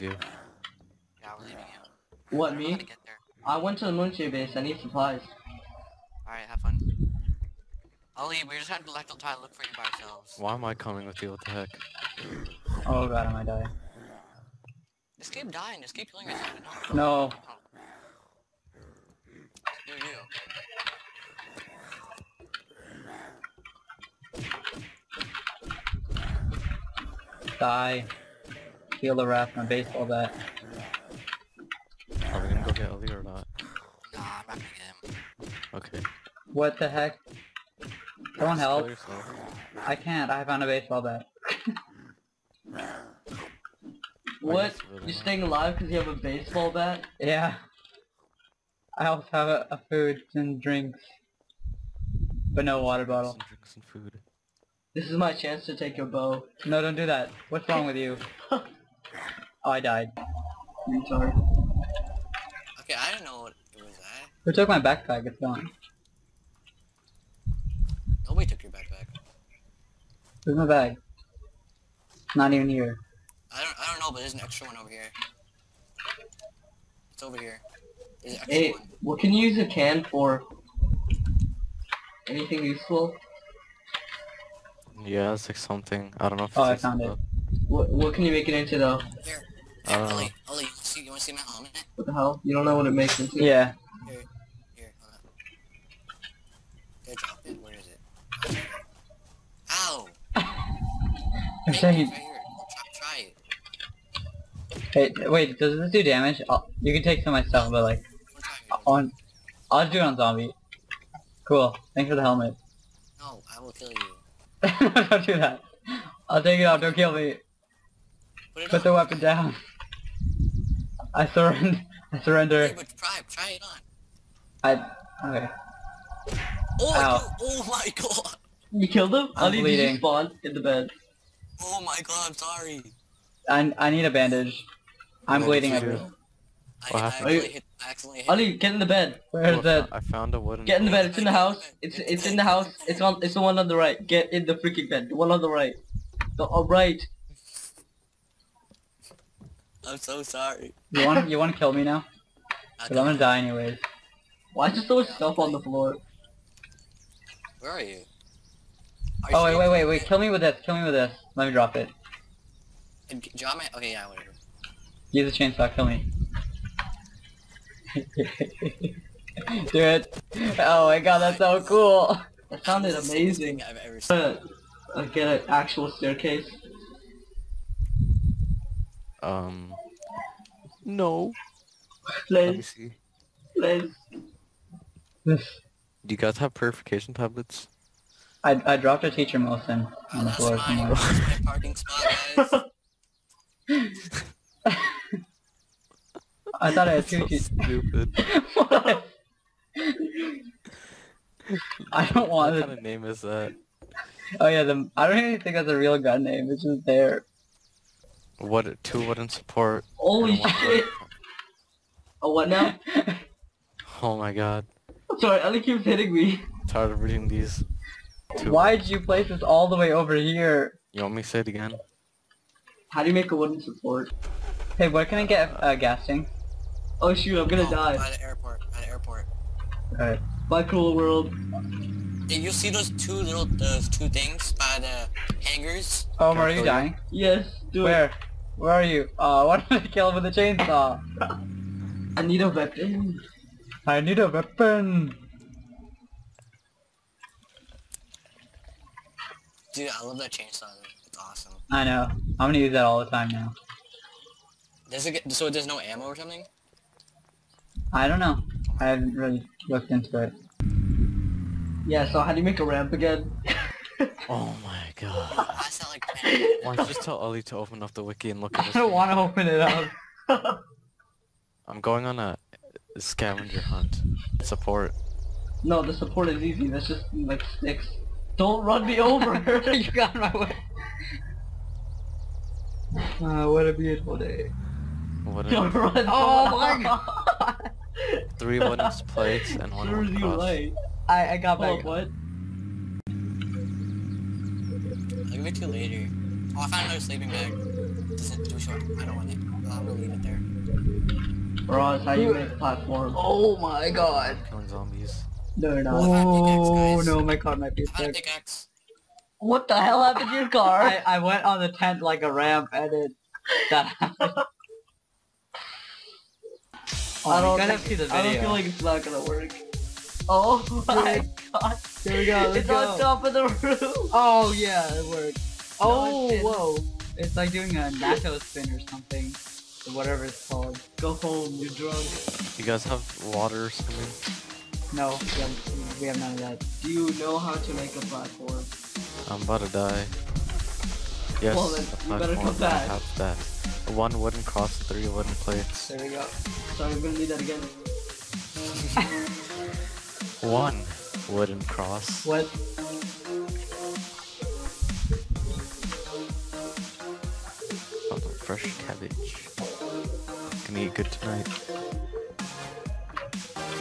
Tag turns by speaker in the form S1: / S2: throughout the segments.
S1: you.
S2: Yeah, we're leaving you.
S3: What,
S2: I don't know
S3: me?
S2: how to get there.
S3: I went to the Munchie base. I need supplies.
S2: Alright, have fun. Ollie, we're just gonna have to try to look for you by ourselves.
S1: Why am I coming with you? What the heck?
S4: Oh god, I might die.
S2: Just keep dying, just keep killing yourself.
S4: No.
S2: Do you.
S4: Die. Feel the wrath, my baseball bat.
S1: Are we gonna go get Ellie or not?
S2: Nah, I'm not gonna get him.
S1: Okay.
S4: What the heck? Someone
S1: Just
S4: help. I can't, I found a baseball bat.
S3: What? You're staying alive because you have a baseball bat?
S4: Yeah. I also have a, a food and drinks. But no water bottle.
S1: Some drinks and food.
S3: This is my chance to take your bow.
S4: No, don't do that. What's wrong with you? Oh, I died.
S3: Retard.
S2: Okay, I don't know what it was at.
S4: Who took my backpack? It's gone.
S2: Nobody took your backpack.
S4: Where's my bag? Not even here.
S2: I don't I don't know, but there's an extra one over here. It's over here. There's an extra
S3: Hey,
S2: one.
S3: what can you use a can for? Anything useful?
S1: Yeah, it's like something. I don't know if
S4: Oh, I
S1: it's
S4: found it.
S3: What What can you make it into though?
S2: Here.
S1: I
S2: Hey,
S1: don't know.
S2: Ollie, Ollie, you, see, you wanna see my helmet?
S3: What the hell? You don't know what it makes into?
S4: Yeah.
S2: Here, here, hold up. Did I drop it? Where is it? Ow!
S4: I'm saying.
S2: it's right here. Try, try it.
S4: Hey, wait, does this do damage? I'll, you can take some myself, but like, on, I'll do it on zombie. Cool. Thanks for the helmet.
S2: No, I will kill you.
S4: don't do that. I'll take it off. Don't kill me.
S2: Put it
S4: Put the weapon down. I surrender. I
S2: Hey,
S4: surrender.
S2: but try, try it on.
S4: I. Okay.
S2: Oh,
S4: Ow.
S2: dude, oh my god!
S3: You killed him?
S4: I'm
S3: How did you
S4: bleeding.
S3: spawn in the bed?
S2: Oh my god, I'm sorry.
S4: I I need a bandage. I'm
S1: What
S4: bleeding
S1: did you do?
S4: everywhere.
S2: I,
S1: What
S2: I
S1: happened?
S2: accidentally hit, I accidentally hit.
S3: Ali, get in the bed.
S4: Where's
S1: oh, I
S4: the?
S1: I found a wooden.
S3: Get in the bed. It's in the house. It's it's in the house. It's on. It's the one on the right. Get in the freaking bed. The one on the right. The all right.
S2: I'm so sorry.
S4: You want you want to kill me now? Cause I'm gonna die anyways.
S3: Why is there so much stuff on the floor?
S2: Where are you? Are you
S4: Oh wait wait wait wait. Kill me with this. Kill me with this. Let me drop it.
S2: Drop my. Okay, yeah, whatever.
S4: Use the chainsaw. Kill me. Do it. Oh my god, that's so cool.
S3: That sounded
S2: This is the
S3: amazing.
S2: I've ever seen.
S3: Uh, uh, get an actual staircase.
S1: Um. No. Let me
S3: Please,
S1: see.
S3: please.
S1: Do you guys have purification tablets?
S4: I I dropped a teacher Wilson
S2: Oh,
S4: on the floor
S2: That's my parking spot, guys.
S4: I thought I had
S1: That's
S4: two
S1: so stupid.
S4: What? I don't want
S1: What
S4: it.
S1: kind of name is that?
S4: Oh yeah, the I don't even think that's a real gun name. It's just there.
S1: What two wooden support?
S3: Holy shit.
S1: wood-
S3: Oh, what now?
S1: Oh my god.
S3: Sorry, Ali keeps hitting me.
S1: Tired of reading these. Two.
S4: Why did you place this all the way over here?
S1: You want me to say it again?
S3: How do you make a wooden support?
S4: Hey, where can I get uh, gas tank?
S3: Oh shoot, I'm gonna
S2: No,
S3: die.
S2: By the airport. By the airport.
S4: Alright.
S3: Bye, cool world.
S2: Did you see those two little, those two things by the hangars?
S4: Oh,
S1: Can
S4: are
S1: kill
S4: you
S1: you?
S4: dying?
S3: Yes, do
S4: Where? Where are you? Uh, why did I kill him with a chainsaw?
S3: I need a weapon.
S4: I need a weapon.
S2: Dude, I love that chainsaw. It's awesome.
S4: I know. I'm gonna use that all the time now.
S2: Does it get, so there's no ammo or something?
S4: I don't know. I haven't really looked into it.
S3: Yeah, so how do you make a ramp again?
S1: Oh my god.
S2: I sound like
S1: Why don't you just tell Ollie to open up the wiki and look at this?
S4: I
S1: don't
S4: want to open it up.
S1: I'm going on a scavenger hunt. Support.
S3: no, the support is easy. That's just like sticks. Don't run me over.
S4: you got my way. Uh, what a beautiful day.
S1: What
S3: Don't run.
S4: Oh my god!
S1: three wooden plates and one
S3: Serves
S1: wooden
S3: you
S1: cross.
S3: Right.
S4: I, I got back.
S3: what?
S2: I'll give it to you later. Oh, I found another sleeping bag. Does it do short? I don't want it. I'm gonna leave it there.
S3: Ross, how you make a platform?
S4: Oh my god.
S1: Killing zombies.
S3: No, you're not.
S4: Oh no, my car might be
S2: I found a
S4: stuck.
S3: What the hell happened to your car?
S4: I, I went on the tent like a ramp and it that happened. Oh,
S3: I don't
S4: you gotta
S3: think-
S4: see the
S3: I don't feel like it's not gonna work. Oh my god.
S4: There we go, let's
S3: it's
S4: go.
S3: on top of the roof.
S4: Oh yeah, it worked. Oh
S3: it
S4: whoa! It's like doing a natto spin or something, whatever it's called.
S3: Go home, you're drunk.
S1: You guys have water or something?
S4: No, we have, we have none of that.
S3: Do you know how to make a platform?
S1: I'm about to die. Yes,
S3: Well, then, you better
S1: platform,
S3: come
S1: I have that. One wooden cross, three wooden plates.
S3: There we go. Sorry, I'm gonna need that again.
S1: One wooden cross.
S4: What?
S1: Oh, fresh cabbage. Gonna eat good tonight.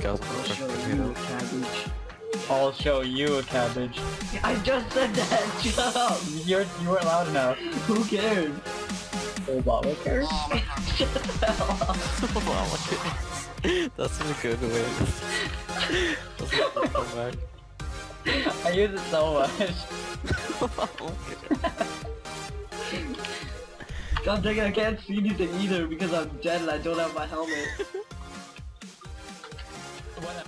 S1: Guys,
S3: I'll
S1: fresh
S3: show you
S1: potato.
S3: cabbage.
S4: I'll show you a cabbage.
S3: I just said that. Shut up.
S4: You're you weren't loud enough.
S3: Who cares?
S4: Oh, what who cares?
S2: My car.
S3: Shut the hell up.
S1: wow, That's a good way. Good comeback.
S4: I use it so much.
S3: I'm it, I can't see anything either because I'm dead and I don't have my helmet.
S4: What-